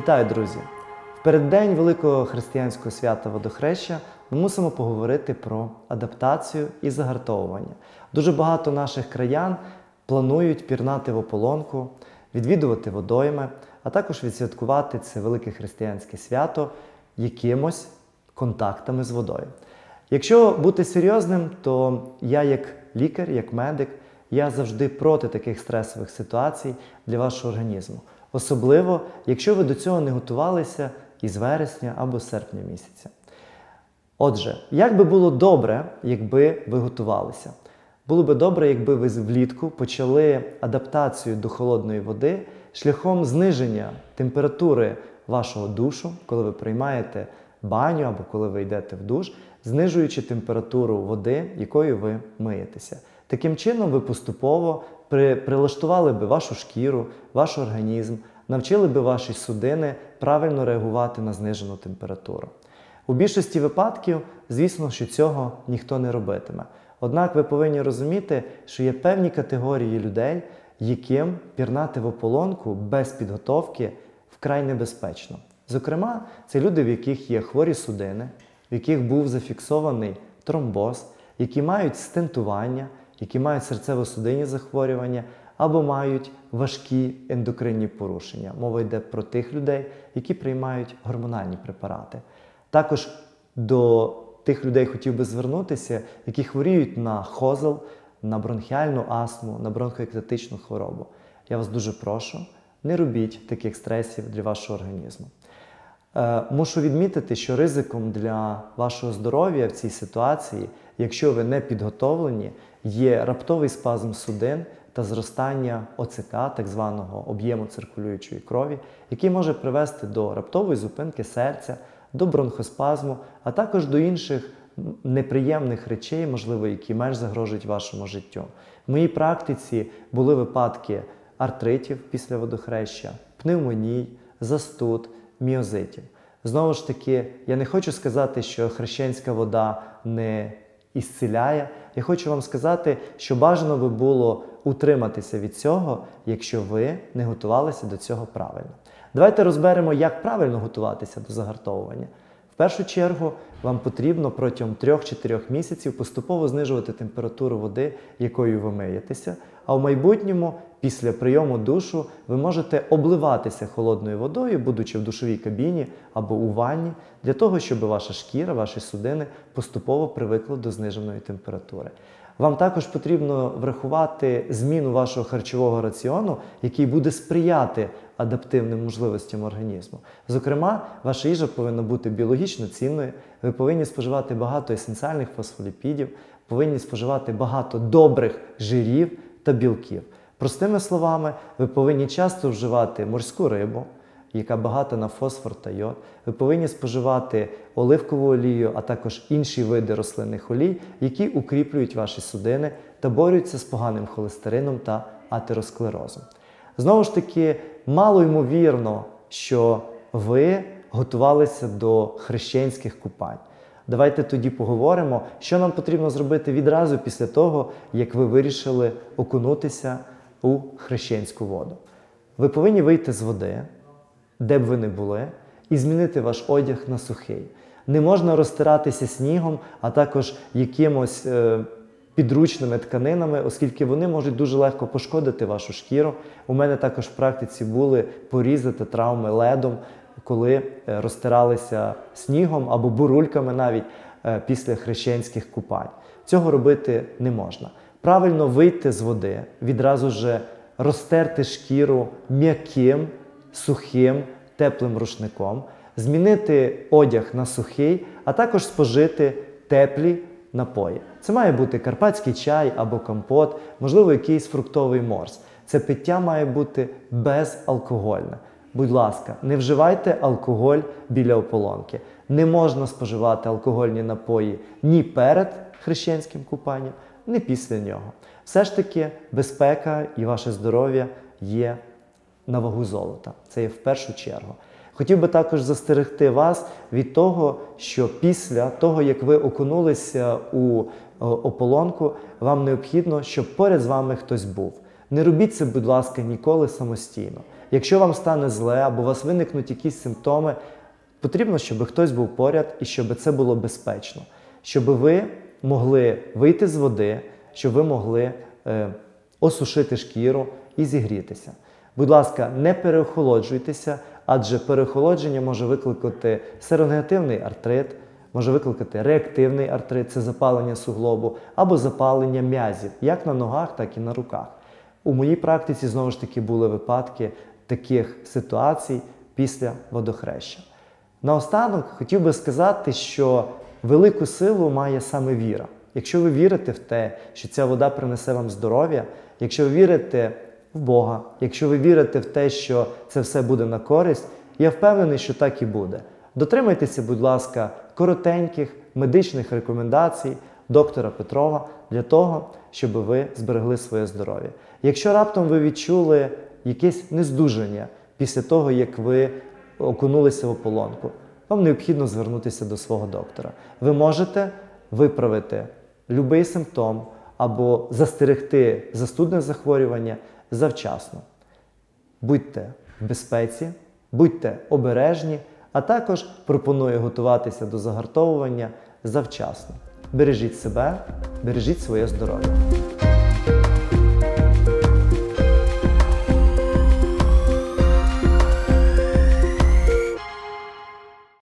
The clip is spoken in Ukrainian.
Вітаю, друзі! В переддень великого християнського свята водохреща ми мусимо поговорити про адаптацію і загартовування. Дуже багато наших краян планують пірнати в ополонку, відвідувати водойми, а також відсвяткувати це велике християнське свято якимось контактами з водою. Якщо бути серйозним, то я як лікар, як медик, я завжди проти таких стресових ситуацій для вашого організму. Особливо, якщо ви до цього не готувалися із вересня або серпня місяця. Отже, як би було добре, якби ви готувалися? Було би добре, якби ви влітку почали адаптацію до холодної води шляхом зниження температури вашого душу, коли ви приймаєте баню або коли ви йдете в душ, знижуючи температуру води, якою ви миєтеся. Таким чином, ви поступово при, прилаштували би вашу шкіру, ваш організм, навчили би ваші судини правильно реагувати на знижену температуру. У більшості випадків, звісно, що цього ніхто не робитиме. Однак ви повинні розуміти, що є певні категорії людей, яким пірнати в ополонку без підготовки вкрай небезпечно. Зокрема, це люди, в яких є хворі судини, в яких був зафіксований тромбоз, які мають стентування, які мають серцево-судинні захворювання або мають важкі ендокринні порушення. Мова йде про тих людей, які приймають гормональні препарати. Також до тих людей хотів би звернутися, які хворіють на хозел, на бронхіальну астму, на бронхоекзотичну хворобу. Я вас дуже прошу, не робіть таких стресів для вашого організму. Е, мушу відмітити, що ризиком для вашого здоров'я в цій ситуації, якщо ви не підготовлені, є раптовий спазм судин та зростання ОЦК, так званого об'єму циркулюючої крові, який може привести до раптової зупинки серця, до бронхоспазму, а також до інших неприємних речей, можливо, які менш загрожують вашому життю. В моїй практиці були випадки артритів після водохреща, пневмоній, застуд, міозитів. Знову ж таки, я не хочу сказати, що хрещенська вода не ісціляє. Я хочу вам сказати, що бажано би було утриматися від цього, якщо ви не готувалися до цього правильно. Давайте розберемо, як правильно готуватися до загартовування. В першу чергу вам потрібно протягом 3-4 місяців поступово знижувати температуру води, якою ви миєтеся. А в майбутньому, після прийому душу, ви можете обливатися холодною водою, будучи в душовій кабіні або у ванні, для того, щоб ваша шкіра, ваші судини поступово привикли до зниженої температури. Вам також потрібно врахувати зміну вашого харчового раціону, який буде сприяти адаптивним можливостям організму. Зокрема, ваша їжа повинна бути біологічно цінною, ви повинні споживати багато есенціальних фосфоліпідів, повинні споживати багато добрих жирів та білків. Простими словами, ви повинні часто вживати морську рибу яка багата на фосфор та йод. Ви повинні споживати оливкову олію, а також інші види рослинних олій, які укріплюють ваші судини та борються з поганим холестерином та атеросклерозом. Знову ж таки, мало ймовірно, що ви готувалися до хрещенських купань. Давайте тоді поговоримо, що нам потрібно зробити відразу після того, як ви вирішили окунутися у хрещенську воду. Ви повинні вийти з води де б ви не були, і змінити ваш одяг на сухий. Не можна розтиратися снігом, а також якимось е, підручними тканинами, оскільки вони можуть дуже легко пошкодити вашу шкіру. У мене також в практиці були порізи та травми ледом, коли е, розтиралися снігом або бурульками навіть е, після хрещенських купань. Цього робити не можна. Правильно вийти з води, відразу ж розтерти шкіру м'яким сухим, теплим рушником, змінити одяг на сухий, а також спожити теплі напої. Це має бути карпатський чай або компот, можливо, якийсь фруктовий морс. Це пиття має бути безалкогольне. Будь ласка, не вживайте алкоголь біля ополонки. Не можна споживати алкогольні напої ні перед хрещенським купанням, ні після нього. Все ж таки, безпека і ваше здоров'я є на вагу золота. Це є в першу чергу. Хотів би також застерегти вас від того, що після того, як ви окунулися у е, ополонку, вам необхідно, щоб поряд з вами хтось був. Не робіть це, будь ласка, ніколи самостійно. Якщо вам стане зле або у вас виникнуть якісь симптоми, потрібно, щоб хтось був поряд і щоб це було безпечно, щоб ви могли вийти з води, щоб ви могли е, осушити шкіру і зігрітися. Будь ласка, не переохолоджуйтеся, адже переохолодження може викликати серогенеративний артрит, може викликати реактивний артрит, це запалення суглобу, або запалення м'язів, як на ногах, так і на руках. У моїй практиці знову ж таки були випадки таких ситуацій після водохреща. Наостанок хотів би сказати, що велику силу має саме віра. Якщо ви вірите в те, що ця вода принесе вам здоров'я, якщо ви вірите в Бога, якщо ви вірите в те, що це все буде на користь, я впевнений, що так і буде. Дотримайтеся, будь ласка, коротеньких медичних рекомендацій доктора Петрова для того, щоб ви зберегли своє здоров'я. Якщо раптом ви відчули якесь нездужання після того, як ви окунулися в ополонку, вам необхідно звернутися до свого доктора. Ви можете виправити будь-який симптом або застерегти застудне захворювання завчасно. Будьте в безпеці, будьте обережні, а також пропоную готуватися до загартовування завчасно. Бережіть себе, бережіть своє здоров'я.